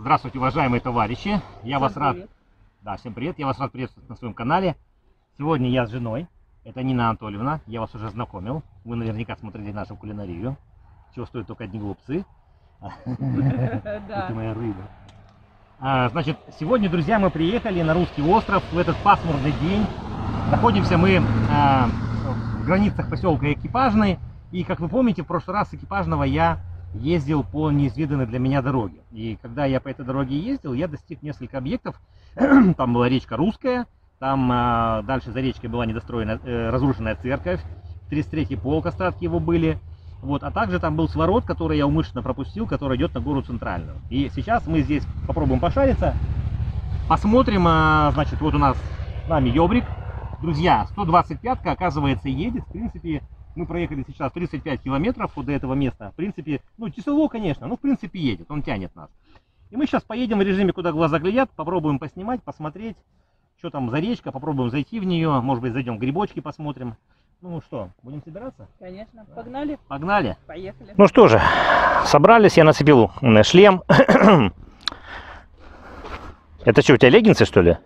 Здравствуйте, уважаемые товарищи. Я Всем вас рад. привет. Да, всем привет. Я вас рад приветствовать на своем канале. Сегодня я с женой. Это Нина Анатольевна. Я вас уже знакомил. Вы наверняка смотрели нашу кулинарию. Чего стоят только одни глупцы. Да. моя рыба. Значит, сегодня, друзья, мы приехали на русский остров в этот пасмурный день. Находимся мы а, в границах поселка Экипажный. И, как вы помните, в прошлый раз Экипажного я ездил по неизведанной для меня дороге. И когда я по этой дороге ездил, я достиг несколько объектов. Там была речка Русская, там а, дальше за речкой была недостроенная, э, разрушенная церковь, 33-й полк, остатки его были. Вот, а также там был сворот, который я умышленно пропустил, который идет на гору Центральную. И сейчас мы здесь попробуем пошариться. Посмотрим, а, значит, вот у нас с нами Ёбрик. Друзья, 125-ка, оказывается, едет. В принципе, мы проехали сейчас 35 километров вот до этого места. В принципе, ну, тяжело, конечно, но в принципе едет, он тянет нас. И мы сейчас поедем в режиме, куда глаза глядят, попробуем поснимать, посмотреть, что там за речка, попробуем зайти в нее, может быть, зайдем в грибочки посмотрим. Ну что, будем собираться? Конечно. Погнали, Погнали! поехали. Ну что же, собрались, я нацепил э, шлем. Это что, у тебя леггинсы, что ли?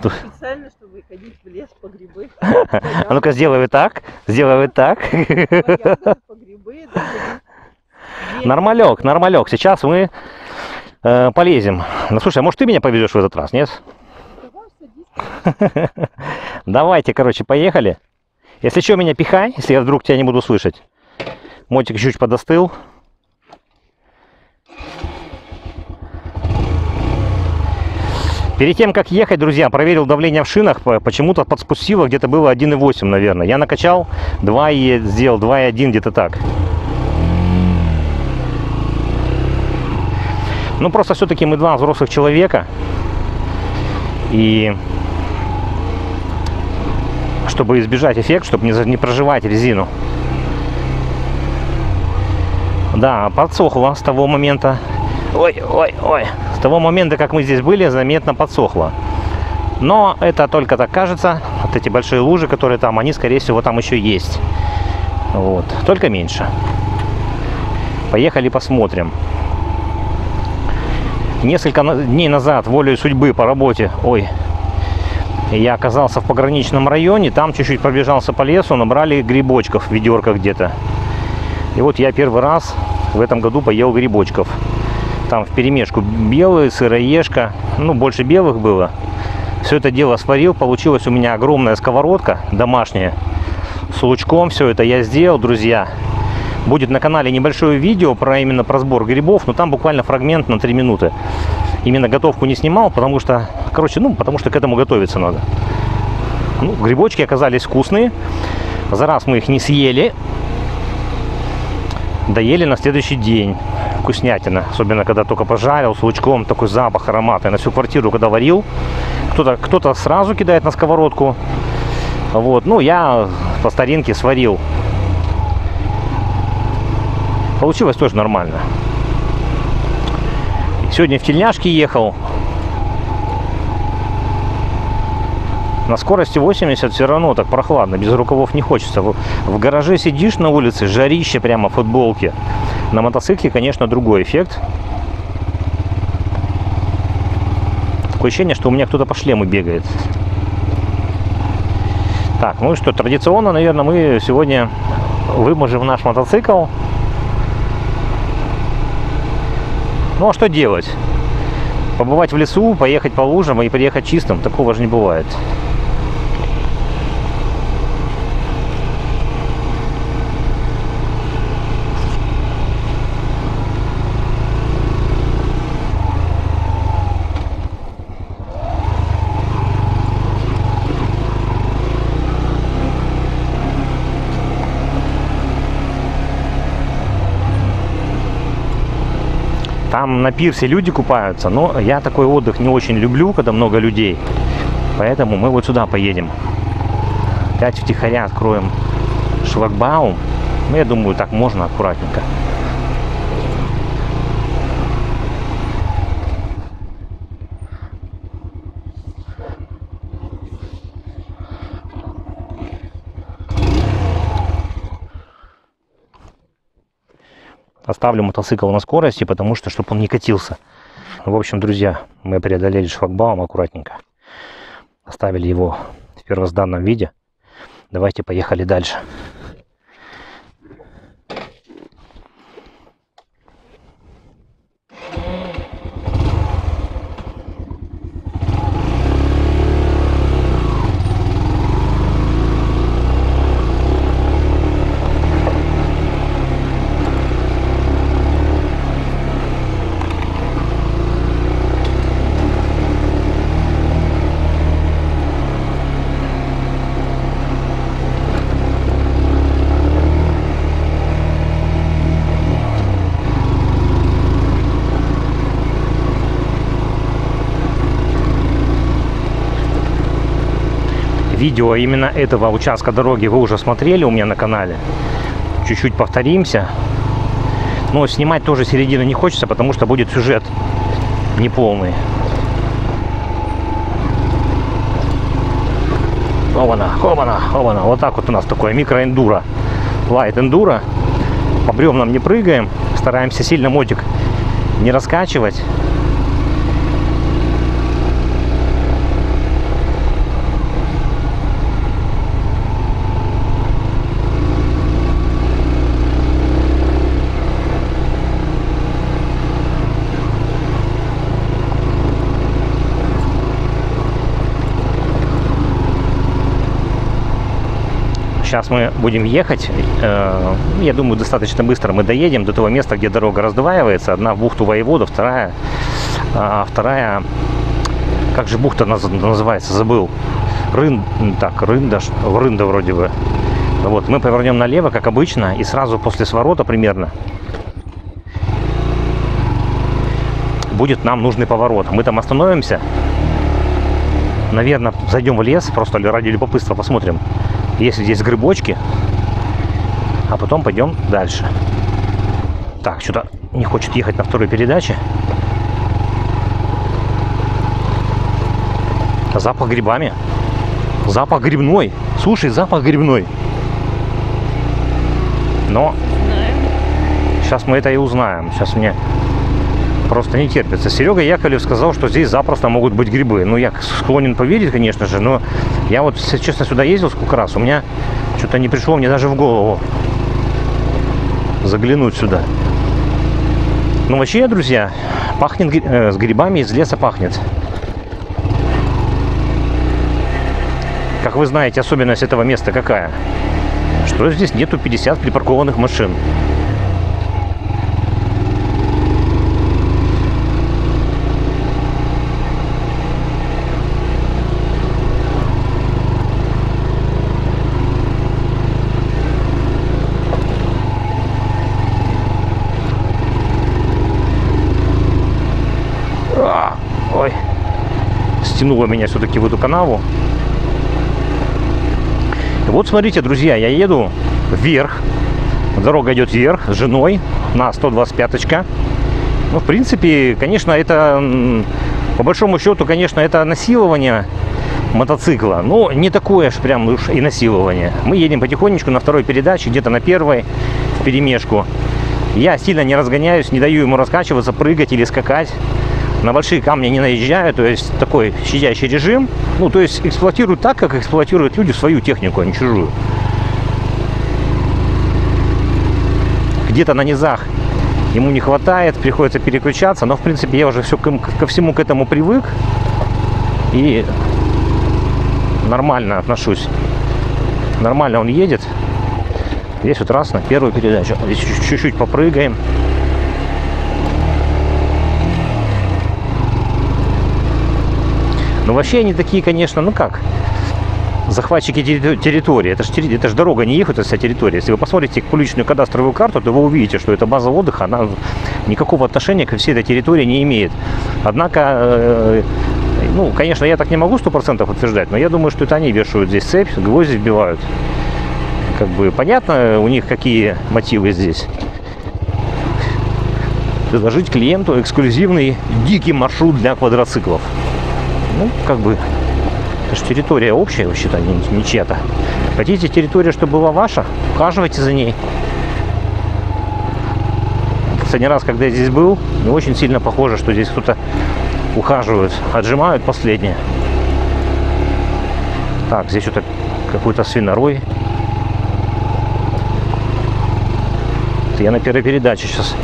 Специально, чтобы ходить в лес по грибы. А ну-ка, сделай вот так, сделай вот так. По грибы. Нормалек, нормалек. Сейчас мы э, полезем. Ну слушай, а может ты меня повезешь в этот раз, нет? Давайте, короче, поехали. Если что, меня пихай, если я вдруг тебя не буду слышать. Мотик чуть подостыл. Перед тем, как ехать, друзья, проверил давление в шинах. По- Почему-то подспустило, где-то было 1,8, наверное. Я накачал 2 и сделал 2,1 где-то так. Ну, просто все-таки мы два взрослых человека. И чтобы избежать эффект, чтобы не, не проживать резину. Да, подсохло с того момента. Ой, ой, ой. С того момента, как мы здесь были, заметно подсохло. Но это только так кажется. Вот эти большие лужи, которые там, они, скорее всего, там еще есть. Вот. Только меньше. Поехали посмотрим. Несколько дней назад, волей судьбы по работе, ой, я оказался в пограничном районе, там чуть-чуть пробежался по лесу, набрали грибочков в ведерках где-то. И вот я первый раз в этом году поел грибочков. Там в перемешку белые, сыроежка, ну больше белых было. Все это дело сварил, получилась у меня огромная сковородка домашняя с лучком. Все это я сделал, друзья. Будет на канале небольшое видео про именно про сбор грибов, но там буквально фрагмент на 3 минуты. Именно готовку не снимал, потому что, короче, ну, потому что к этому готовиться надо. Ну, грибочки оказались вкусные. За раз мы их не съели. Доели на следующий день. Вкуснятина. Особенно, когда только пожарил с лучком. Такой запах, аромат. Я на всю квартиру, когда варил. Кто-то кто сразу кидает на сковородку. Вот. Ну, я по старинке сварил. Получилось тоже нормально. Сегодня в тельняшке ехал. На скорости 80 все равно так прохладно, без рукавов не хочется. В, гараже сидишь на улице, жарище прямо в футболке. На мотоцикле, конечно, другой эффект. Такое ощущение, что у меня кто-то по шлему бегает. Так, ну что, традиционно, наверное, мы сегодня выможем наш мотоцикл. Ну а что делать? Побывать в лесу, поехать по лужам и приехать чистым, такого же не бывает. Там на пирсе люди купаются, но я такой отдых не очень люблю, когда много людей. Поэтому мы вот сюда поедем. Опять втихаря откроем шлагбаум. Ну, я думаю, так можно аккуратненько. Оставлю мотоцикл на скорости, потому что, чтобы он не катился. В общем, друзья, мы преодолели шлагбаум аккуратненько. Оставили его в первозданном виде. Давайте поехали дальше. Видео именно этого участка дороги вы уже смотрели у меня на канале. Чуть-чуть повторимся. Но снимать тоже середину не хочется, потому что будет сюжет неполный. Хобана, хобана, хобана. Вот так вот у нас такое микроэндуро. Лайт эндуро. По бревнам не прыгаем. Стараемся сильно мотик не раскачивать. Сейчас мы будем ехать. Э, Я думаю, достаточно быстро мы доедем до того места, где дорога раздваивается. Одна в бухту Воевода, вторая, а вторая, как же бухта наз- называется, забыл. Рын, так, Рында, Рында вроде бы. Вот, мы повернем налево, как обычно, и сразу после сворота примерно будет нам нужный поворот. Мы там остановимся. Наверное, зайдем в лес, просто ради любопытства посмотрим, если здесь грибочки. А потом пойдем дальше. Так, что-то не хочет ехать на второй передаче. Запах грибами. Запах грибной. Слушай, запах грибной. Но. Сейчас мы это и узнаем. Сейчас мне просто не терпится. Серега Яковлев сказал, что здесь запросто могут быть грибы. Ну, я склонен поверить, конечно же, но я вот, если честно, сюда ездил сколько раз, у меня что-то не пришло мне даже в голову заглянуть сюда. Ну, вообще, друзья, пахнет э, с грибами из леса пахнет. Как вы знаете, особенность этого места какая? Что здесь нету 50 припаркованных машин. А, ой, стянуло меня все-таки в эту канаву. И вот смотрите, друзья, я еду вверх. Дорога идет вверх с женой на 125-очка. Ну, в принципе, конечно, это, по большому счету, конечно, это насилование мотоцикла. Но не такое уж прям уж и насилование. Мы едем потихонечку на второй передаче, где-то на первой, в перемешку. Я сильно не разгоняюсь, не даю ему раскачиваться, прыгать или скакать. На большие камни не наезжаю, то есть такой щадящий режим. Ну, то есть эксплуатирую так, как эксплуатируют люди свою технику, а не чужую. Где-то на низах ему не хватает, приходится переключаться, но в принципе я уже все ко, ко всему к этому привык и нормально отношусь. Нормально он едет. Здесь вот раз на первую передачу. Здесь чуть- чуть-чуть попрыгаем. Ну, вообще они такие, конечно, ну как, захватчики территори- территории. Это же это дорога, не ехать, это вся территория. Если вы посмотрите публичную кадастровую карту, то вы увидите, что эта база отдыха, она никакого отношения ко всей этой территории не имеет. Однако, э, ну, конечно, я так не могу сто процентов утверждать, но я думаю, что это они вешают здесь цепь, гвозди вбивают. Как бы понятно у них какие мотивы здесь. Предложить клиенту эксклюзивный дикий маршрут для квадроциклов. Ну, как бы, это же территория общая, вообще-то, не, не чья-то. Хотите территория, чтобы была ваша, ухаживайте за ней. Последний раз, когда я здесь был, не очень сильно похоже, что здесь кто-то ухаживает, отжимают последнее. Так, здесь что-то какой-то свинорой. Это я на первой передаче сейчас.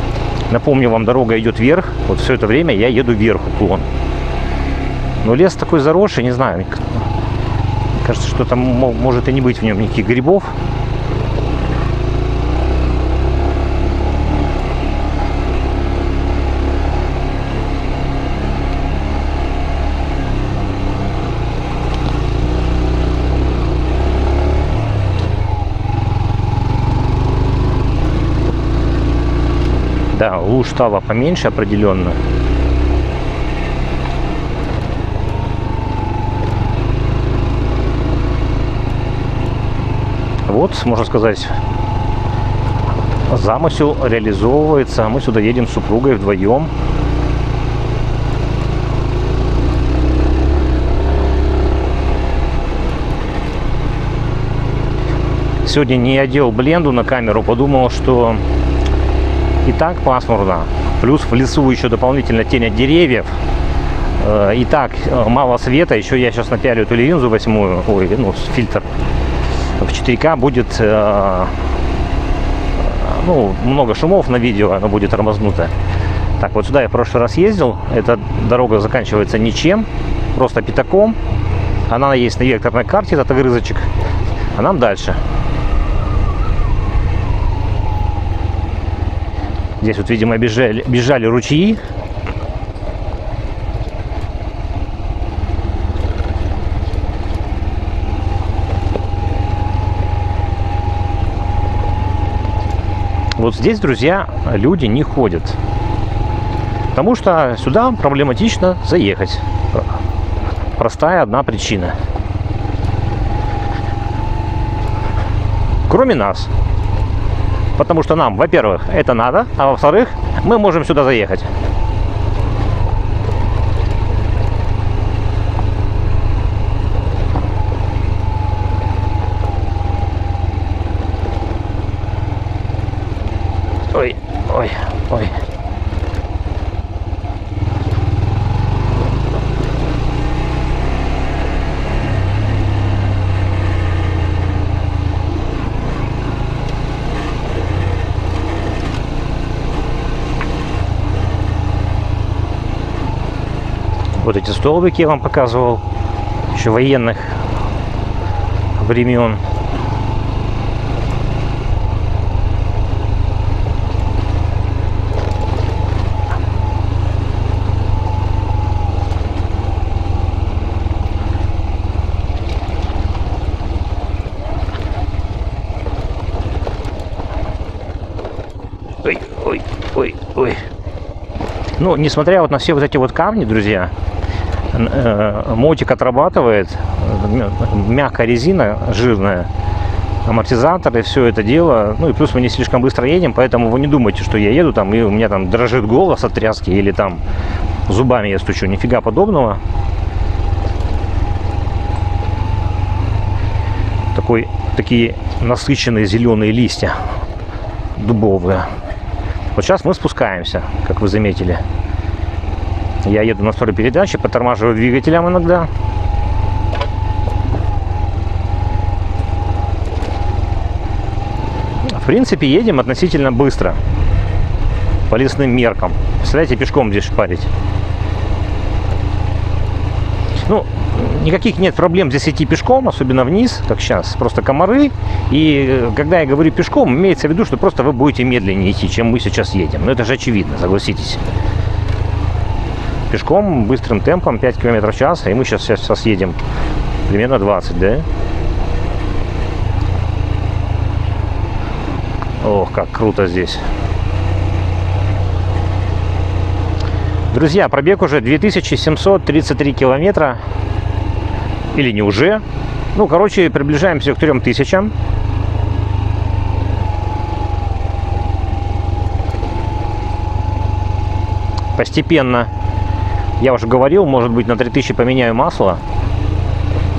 Напомню вам, дорога идет вверх. Вот все это время я еду вверх уклон. Но лес такой заросший, не знаю. Кажется, что там мо- может и не быть в нем никаких грибов. Да, луж стало поменьше определенно. Вот, можно сказать, замысел реализовывается. Мы сюда едем с супругой вдвоем. Сегодня не одел бленду на камеру, подумал, что и так пасмурно. Плюс в лесу еще дополнительно тень от деревьев. Э, И так э, мало света. Еще я сейчас напялю эту линзу восьмую, ой, ну, фильтр 4К будет э, ну, много шумов на видео, оно будет тормознуто. Так, вот сюда я в прошлый раз ездил. Эта дорога заканчивается ничем, просто пятаком. Она есть на векторной карте, этот огрызочек. А нам дальше. Здесь вот, видимо, бежали, бежали ручьи. Вот здесь, друзья, люди не ходят. Потому что сюда проблематично заехать. Простая одна причина. Кроме нас. Потому что нам, во-первых, это надо, а во-вторых, мы можем сюда заехать. Ой, ой. Вот эти столбики я вам показывал, еще военных времен. Ой, ой, ой, ой. Ну, несмотря вот на все вот эти вот камни, друзья, э, мотик отрабатывает, мя- мягкая резина жирная, амортизаторы, все это дело. Ну и плюс мы не слишком быстро едем, поэтому вы не думайте, что я еду там и у меня там дрожит голос от тряски или там зубами я стучу. Нифига подобного. Такой, такие насыщенные зеленые листья дубовые. Вот сейчас мы спускаемся, как вы заметили. Я еду на второй передаче, подтормаживаю двигателем иногда. В принципе, едем относительно быстро. По лесным меркам. Представляете, пешком здесь шпарить. Ну, никаких нет проблем здесь идти пешком, особенно вниз, как сейчас. Просто комары. И э, когда я говорю пешком, имеется в виду, что просто вы будете медленнее идти, чем мы сейчас едем. Но это же очевидно, согласитесь. Пешком быстрым темпом 5 км в час, и мы сейчас, сейчас, сейчас едем примерно 20, да? Ох, как круто здесь. Друзья, пробег уже 2733 километра. Или не уже. Ну, короче, приближаемся к 3000. Постепенно. Я уже говорил, может быть, на 3000 поменяю масло.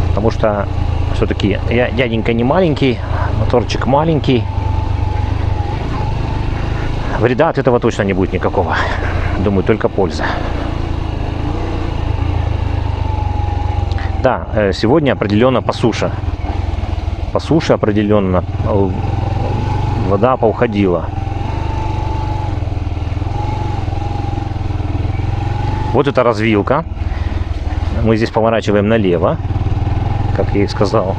Потому что все-таки я дяденька не маленький, моторчик маленький. Вреда от этого точно не будет никакого. Думаю, только польза. Да, э, сегодня определенно по суше. По суше определенно э, вода поуходила. Вот это развилка. Мы здесь поворачиваем налево, как я и сказал.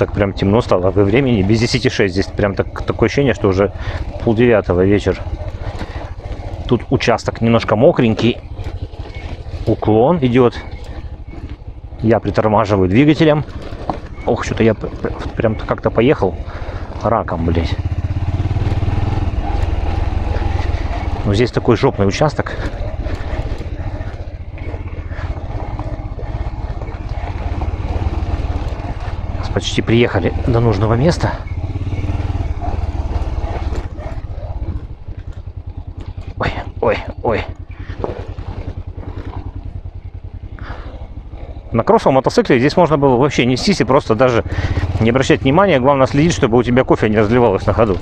Так прям темно стало во времени. Без 10.6. Здесь прям так, такое ощущение, что уже полдевятого вечер. Тут участок немножко мокренький. Уклон идет. Я притормаживаю двигателем. Ох, что-то я прям как-то поехал раком, блядь. Ну, здесь такой жопный участок. Почти приехали до нужного места. Ой, ой, ой. На кроссовом мотоцикле здесь можно было вообще нестись и просто даже не обращать внимания. Главное следить, чтобы у тебя кофе не разливалось на ходу.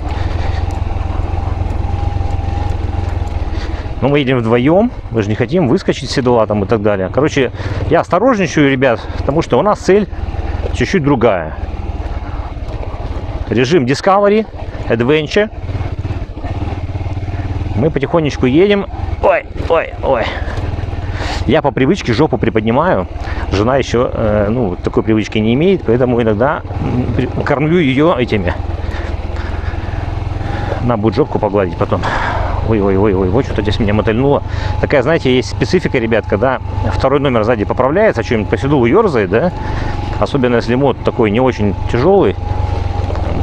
Но мы едем вдвоем, мы же не хотим выскочить с седла там и так далее. Короче, я осторожничаю, ребят, потому что у нас цель чуть-чуть другая. Режим Discovery, Adventure. Мы потихонечку едем. Ой, ой, ой. Я по привычке жопу приподнимаю. Жена еще э, ну, такой привычки не имеет, поэтому иногда кормлю ее этими. На будет жопку погладить потом. Ой, ой, ой, ой, вот что-то здесь меня мотыльнуло. Такая, знаете, есть специфика, ребят, когда второй номер сзади поправляется, что-нибудь по седлу ерзает, да, особенно если мод такой не очень тяжелый,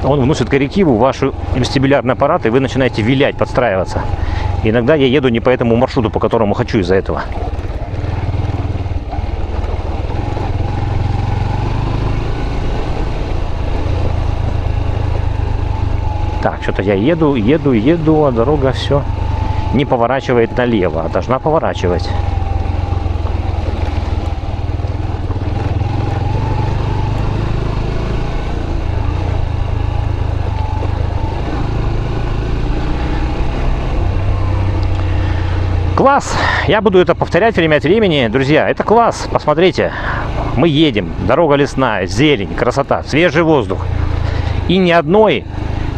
он вносит коррективу в ваш вестибулярный аппарат, и вы начинаете вилять, подстраиваться. Иногда я еду не по этому маршруту, по которому хочу из-за этого. Так, что-то я еду, еду, еду, а дорога все не поворачивает налево, а должна поворачивать. Класс! Я буду это повторять время от времени. Друзья, это класс. Посмотрите. Мы едем. Дорога лесная, зелень, красота, свежий воздух. И ни одной,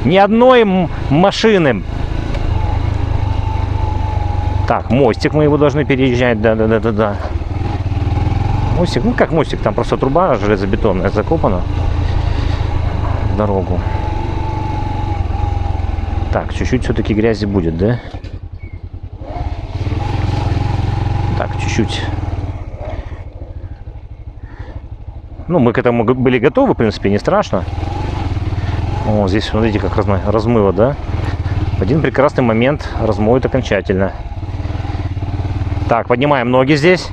ни одной машины. Так, мостик мы его должны переезжать. Да, да, да, да, да. Мостик, ну как мостик, там просто труба железобетонная закопана дорогу. Так, чуть-чуть все-таки грязи будет, да? Так, чуть-чуть. Ну, мы к этому были готовы, в принципе, не страшно. О, здесь, смотрите, как размыло, да? В один прекрасный момент размоет окончательно. Так, поднимаем ноги здесь.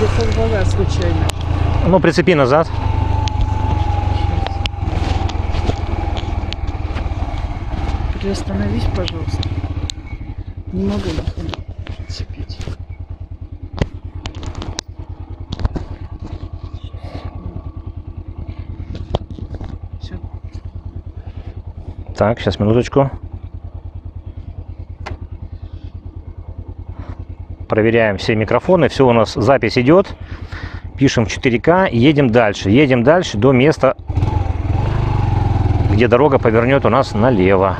Я тебе сорвала случайно. Ну, прицепи назад. Приостановись, пожалуйста. Не могу нахуй прицепить. Все. Так, сейчас минуточку. Проверяем все микрофоны, все у нас запись идет. Пишем в 4К, и едем дальше. Едем дальше до места, где дорога повернет у нас налево.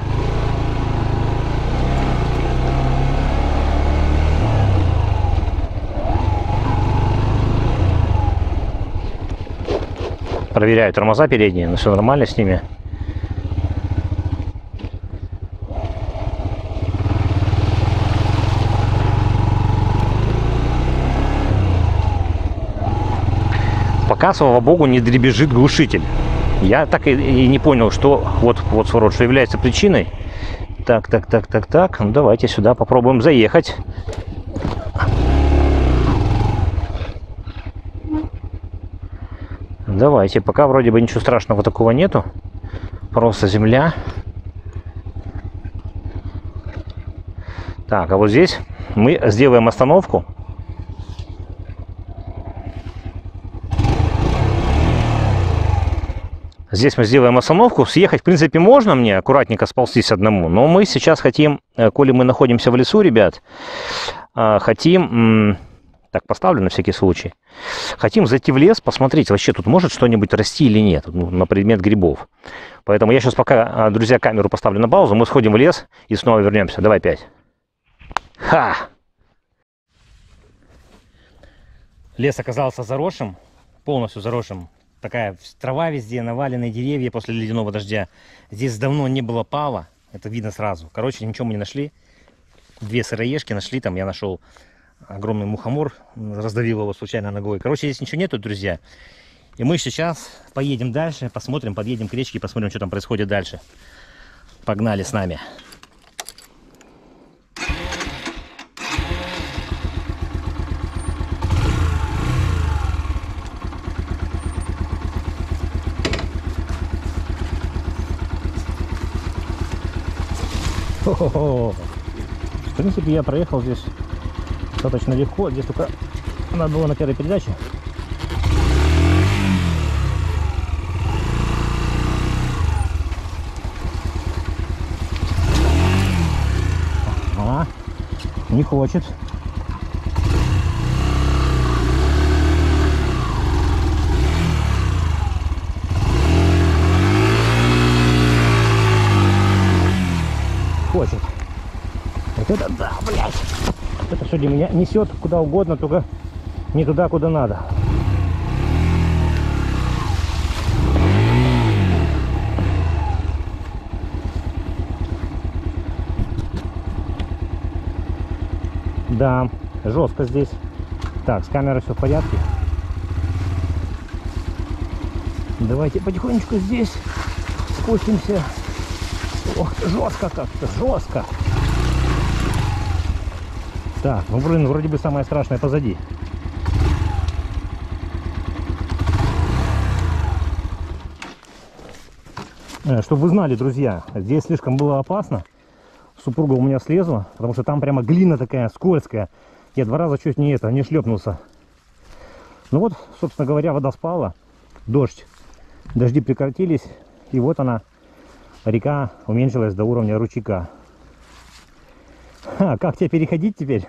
Проверяю тормоза передние, но все нормально с ними. Пока, слава богу, не дребезжит глушитель. Я так и, и не понял, что вот, вот сворот, что является причиной. Так, так, так, так, так. Ну, давайте сюда попробуем заехать. Давайте, пока вроде бы ничего страшного такого нету. Просто земля. Так, а вот здесь мы сделаем остановку. Здесь мы сделаем остановку. Съехать, в принципе, можно мне аккуратненько сползтись одному. Но мы сейчас хотим, э, коли мы находимся в лесу, ребят, э, хотим... Так, поставлю на всякий случай. Хотим зайти в лес, посмотреть, вообще тут может что-нибудь расти или нет, ну, на предмет грибов. Поэтому я сейчас пока, э, друзья, камеру поставлю на паузу, мы сходим в лес и снова вернемся. Давай пять. Ха! Лес оказался заросшим, полностью заросшим. Такая трава везде, наваленные деревья после ледяного дождя. Здесь давно не было пала, это видно сразу. Короче, ничего мы не нашли. Две сыроежки нашли, там я нашел огромный мухомор, раздавил его случайно ногой. Короче, здесь ничего нету, друзья. И мы сейчас поедем дальше, посмотрим, подъедем к речке посмотрим, что там происходит дальше. Погнали с нами. В принципе, я проехал здесь достаточно легко. Здесь только надо было на первой передаче. Ага. Не. Хочет. Это да, блядь. Это сегодня меня несет куда угодно, только не туда, куда надо. Да, жестко здесь. Так, с камерой все в порядке. Давайте потихонечку здесь спустимся. Ох, жестко как-то, жестко. Так, ну блин, вроде бы самое страшное позади. Чтобы вы знали, друзья, здесь слишком было опасно. Супруга у меня слезла, потому что там прямо глина такая скользкая. Я два раза чуть не это, не шлепнулся. Ну вот, собственно говоря, вода спала, дождь, дожди прекратились, и вот она, река уменьшилась до уровня ручейка. Ха, как тебе переходить теперь?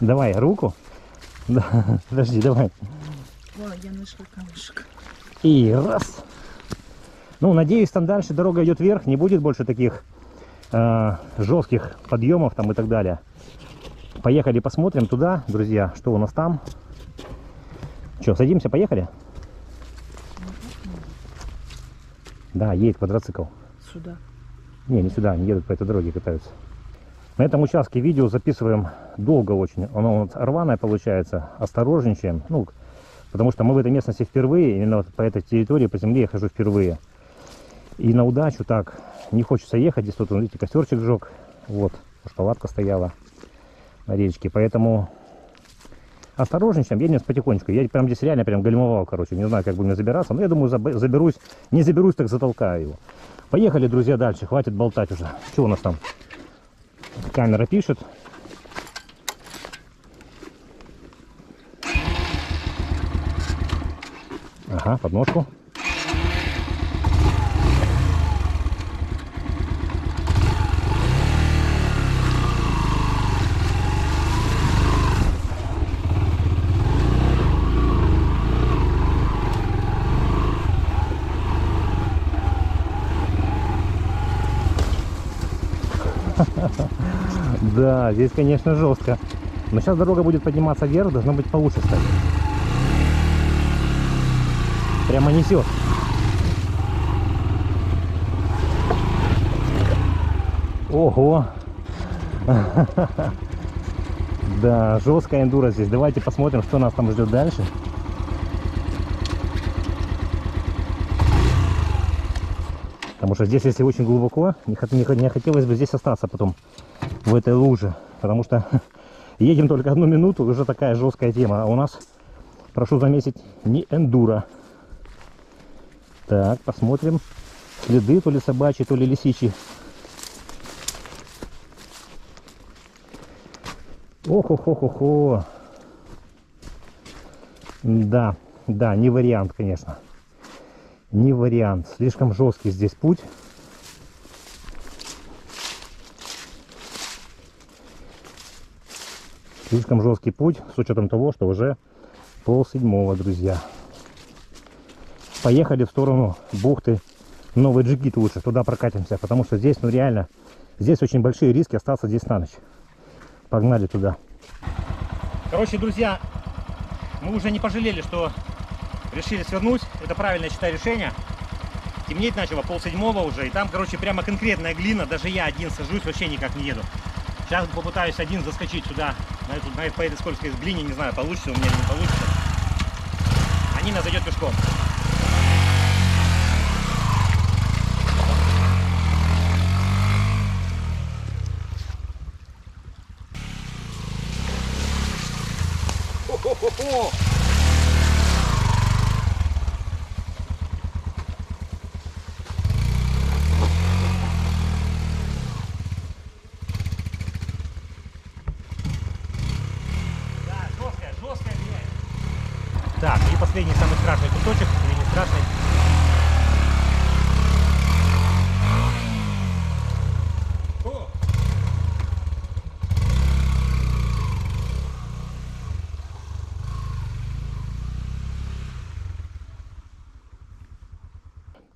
Давай, руку. Да, подожди, давай. О, я нашла камушек. И раз. Ну, надеюсь, там дальше дорога идет вверх, не будет больше таких э, жестких подъемов там и так далее. Поехали посмотрим туда, друзья, что у нас там. Что, садимся, поехали? Да, едет квадроцикл. Сюда. Не, не сюда, они едут по этой дороге, катаются. На этом участке видео записываем долго очень. Оно вот рваное получается, осторожничаем. Ну, потому что мы в этой местности впервые, именно вот по этой территории, по земле я хожу впервые. И на удачу так, не хочется ехать, здесь тут, видите, костерчик жег. Вот, уж палатка стояла на речке, поэтому осторожничаем, едем потихонечку. Я прям здесь реально прям гальмовал, короче, не знаю, как будем забираться, но я думаю, заб- заберусь, не заберусь, так затолкаю его. Поехали, друзья, дальше, хватит болтать уже. Что у нас там? Камера пишет. Ага, подножку. Да, здесь, конечно, жестко. Но сейчас дорога будет подниматься вверх, должно быть получше стать. Прямо несет. Ого! Да, жесткая эндура здесь. Давайте посмотрим, что нас там ждет дальше. Потому что здесь, если очень глубоко, не, не хотелось бы здесь остаться потом, в этой луже. Потому что едем только одну минуту, уже такая жесткая тема. А у нас, прошу заметить, не эндуро. Так, посмотрим. Следы то ли собачьи, то ли лисичьи. Ох-ох-ох-охо. Да, да, не вариант, конечно. Не вариант. Слишком жесткий здесь путь. Слишком жесткий путь, с учетом того, что уже пол седьмого, друзья. Поехали в сторону бухты Новый Джигит лучше, туда прокатимся, потому что здесь, ну реально, здесь очень большие риски остаться здесь на ночь. Погнали туда. Короче, друзья, мы уже не пожалели, что решили свернуть. Это правильное, считаю, решение. Темнеть начало пол седьмого уже. И там, короче, прямо конкретная глина. Даже я один сажусь, вообще никак не еду. Сейчас попытаюсь один заскочить сюда, на эту, на, по этой скользкой глине. Не знаю, получится у меня или не получится. А Нина зайдет пешком. Хо-хо-хо-хо! Да, жесткая, жесткая грязь. Так, и последний самый страшный кусочек, или не страшный. О!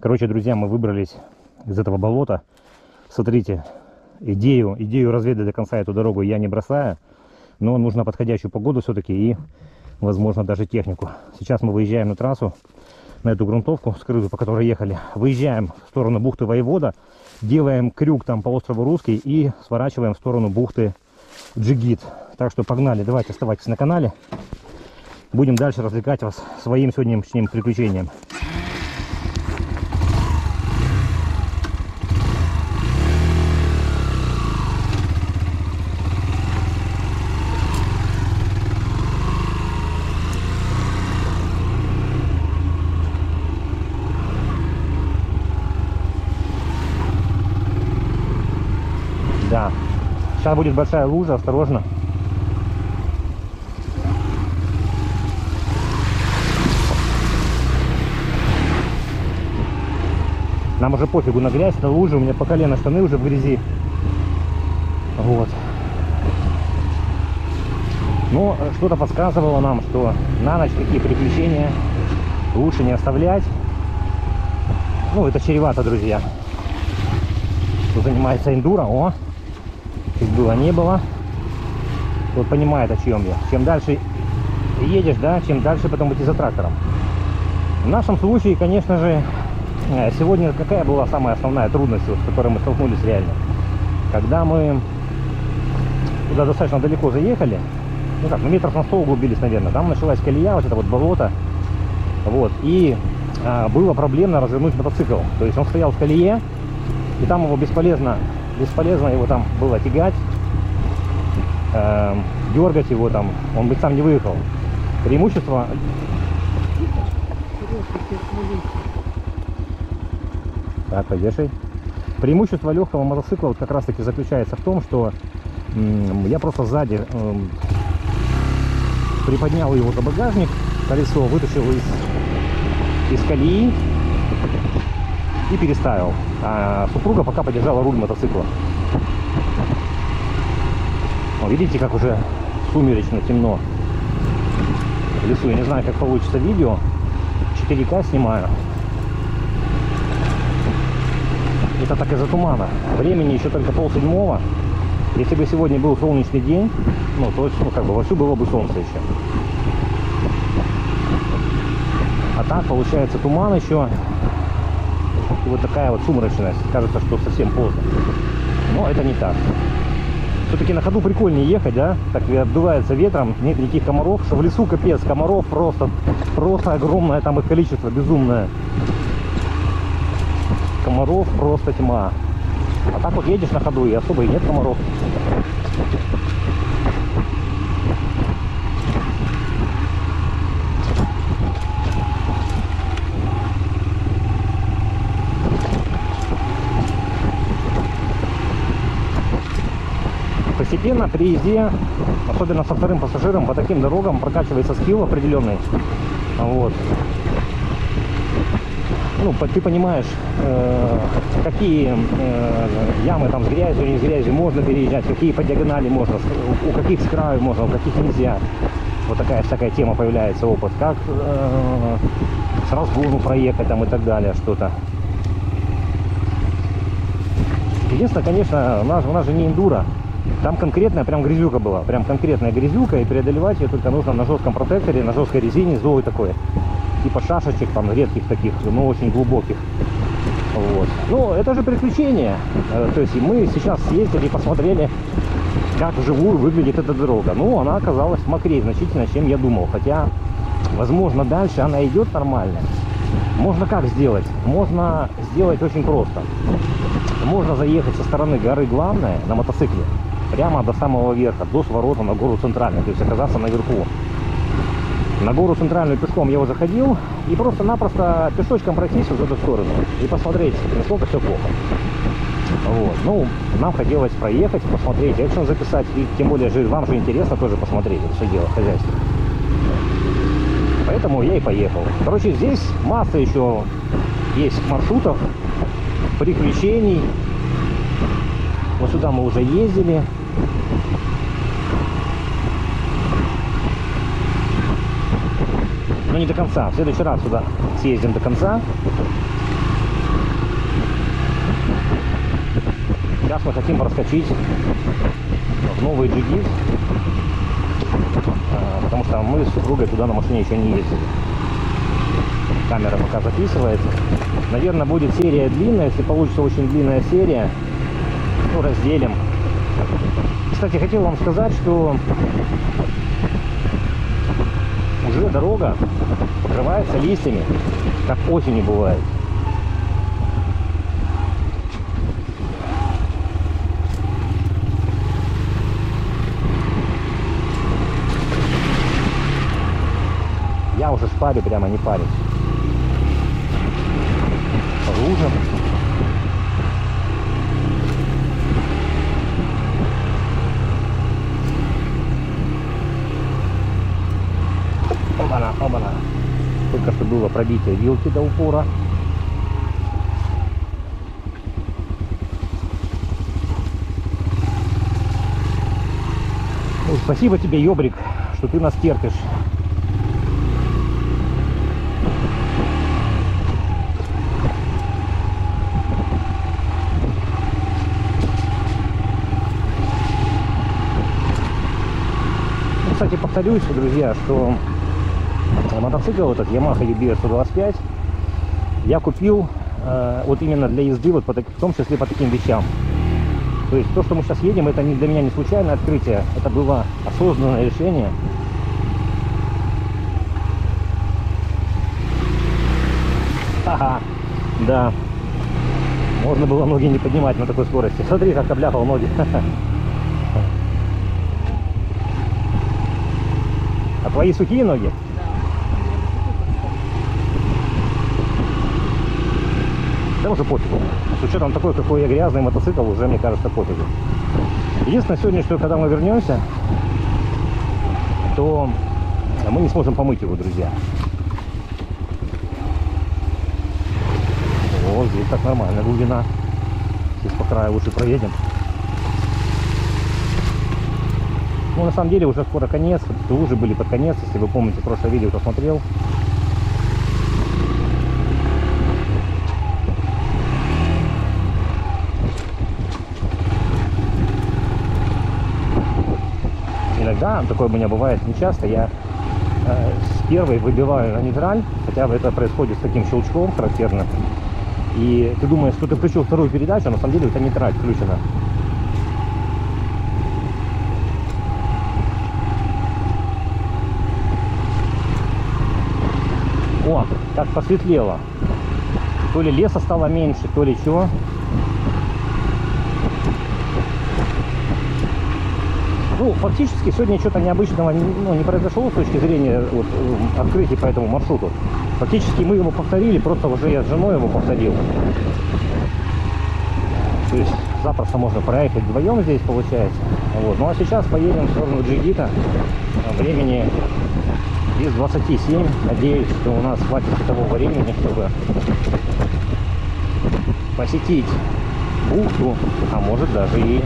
Короче, друзья, мы выбрались из этого болота. Смотрите, идею, идею разведать до конца эту дорогу я не бросаю, но нужно подходящую погоду все-таки и, возможно, даже технику. Сейчас мы выезжаем на трассу, на эту грунтовку скрытую, по которой ехали. Выезжаем в сторону бухты Воевода, делаем крюк там по острову Русский и сворачиваем в сторону бухты Джигит. Так что погнали, давайте оставайтесь на канале. Будем дальше развлекать вас своим сегодняшним приключением. Да. Сейчас будет большая лужа, осторожно. Нам уже пофигу на грязь, на лужу. У меня по колено штаны уже в грязи. Вот. Но э, что-то подсказывало нам, что на ночь такие приключения лучше не оставлять. Ну, это чревато, друзья кто занимается эндуро, о, чуть было не было. Вот понимает, о чем я. Чем дальше едешь, да, чем дальше потом идти за трактором. В нашем случае, конечно же, э, сегодня какая была самая основная трудность, вот, с которой мы столкнулись реально? Когда мы туда достаточно далеко заехали, ну как, ну метров на 100 углубились, наверное, там началась колея, вот это вот болото, вот, и а, было проблемно развернуть мотоцикл. То есть он стоял в колее, и там его бесполезно, бесполезно его там было тягать, эм, дергать его там, он бы сам не выехал. Преимущество, так, повешай. Преимущество легкого мотоцикла вот как раз таки заключается в том, что я просто сзади эм, приподнял его за багажник, колесо вытащил из, из колеи и переставил. А супруга пока подержала руль мотоцикла. О, видите, как уже сумеречно, темно в лесу. Я не знаю, как получится видео. 4К снимаю. Это так из-за тумана. Времени еще только пол седьмого. Если бы сегодня был солнечный день, ну, то ну, как бы вовсю было бы солнце еще. А так получается туман еще. И вот такая вот сумрачность. Кажется, что совсем поздно. Но это не так. Все-таки на ходу прикольнее ехать, да? Так обдувается ветром, нет никаких комаров. В лесу капец, комаров просто, просто огромное там их количество, безумное. комаров просто тьма. А так вот едешь на ходу, и особо и нет комаров. Постепенно при езде, особенно со вторым пассажиром, по таким дорогам прокачивается скилл определенный. Вот. Ну, ты понимаешь, э, какие э, ямы там с грязью, не с грязью можно переезжать, какие по диагонали можно, у каких с краю можно, у каких нельзя. Вот такая всякая тема появляется, опыт. Как э, с разгону проехать там и так далее, что-то. Единственное, конечно, у нас, у нас же не эндуро. Там конкретная прям грязюка была. Прям конкретная грязюка, и преодолевать ее только нужно на жестком протекторе, на жесткой резине, злой такой. Типа шашечек, там редких таких, но очень глубоких. Вот. Ну, это же приключение. Э, То есть мы сейчас съездили и посмотрели, как вживую выглядит эта дорога. Ну, она оказалась мокрее значительно, чем я думал. Хотя, возможно, дальше она идет нормально. Можно как сделать? Можно сделать очень просто. Можно заехать со стороны горы главная на мотоцикле прямо до самого верха, до сворота на гору центральную, то есть оказаться наверху. На гору центральную пешком я уже ходил и просто-напросто пешочком пройтись в эту сторону и посмотреть, насколько все плохо. Вот. Ну, нам хотелось проехать, посмотреть, экшен записать, и тем более же вам же интересно тоже посмотреть это все дело, хозяйство. Поэтому я и поехал. Короче, здесь масса еще есть маршрутов, приключений. Вот сюда мы уже ездили. Но не до конца. В следующий раз сюда съездим до конца. Сейчас мы хотим проскочить в новый джигит. А, Потому что мы с супругой туда на машине еще не ездили. Камера пока записывает. Наверное, будет серия длинная. Если получится очень длинная серия, ну, разделим. Кстати, хотел вам сказать, что уже дорога покрывается листьями, как осенью бывает. Я уже шпарю, прямо не парюсь. Лужа. Оба-на, оба-на. Пробитие вилки до упора. Ну, спасибо тебе, Ёбрик, что ты нас терпишь. Ну, Кстати, повторюсь, друзья, что мотоцикл этот Yamaha EBR 125 я купил э, вот именно для езды, вот по в том числе по таким вещам. То есть то, что мы сейчас едем, это не для меня не случайное открытие, это было осознанное решение. Ха-ха, да. Можно было ноги не поднимать на такой скорости. Смотри, как обляпал ноги. А твои сухие ноги? Уже пофигу. С учетом такой, какой я грязный мотоцикл, уже мне кажется пофигу. Единственное сегодня, что когда мы вернемся, то мы не сможем помыть его, друзья. Вот здесь так нормально глубина. Здесь по краю лучше проедем. Ну, на самом деле, уже скоро конец. Лужи были под конец, если вы помните, прошлое видео, кто смотрел. Иногда, такое у меня бывает не часто, я э, с первой выбиваю на нейтраль, хотя бы это происходит с таким щелчком характерным. И ты думаешь, что ты включил вторую передачу, а на самом деле это нейтраль включена. О, как посветлело. То ли леса стало меньше, то ли чего. Ну, фактически сегодня что-то необычного ну, не произошло с точки зрения вот, э, открытия по этому маршруту. Фактически мы его повторили, просто уже я с женой его повторил. То есть запросто можно проехать вдвоем здесь получается. Вот. Ну а сейчас поедем в сторону Джигита. Времени без 27. Надеюсь, что у нас хватит того времени, чтобы посетить бухту, а может даже и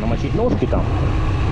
намочить ножки там.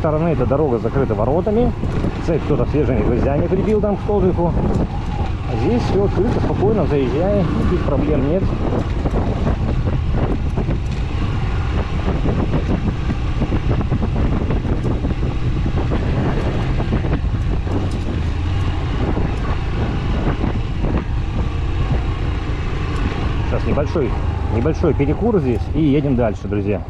стороны эта дорога закрыта воротами. Цепь кто-то свежими гвоздями прибил там к столбику. А здесь все открыто, спокойно заезжай, никаких проблем нет. Сейчас небольшой, небольшой перекур здесь и едем дальше, друзья.